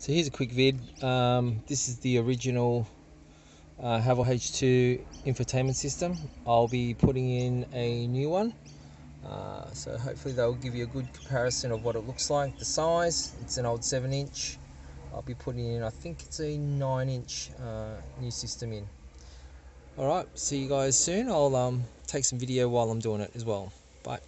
So here's a quick vid. Um, this is the original uh, Haval H2 infotainment system. I'll be putting in a new one. Uh, so hopefully they'll give you a good comparison of what it looks like. The size, it's an old 7 inch. I'll be putting in, I think it's a 9 inch uh, new system in. Alright, see you guys soon. I'll um, take some video while I'm doing it as well. Bye.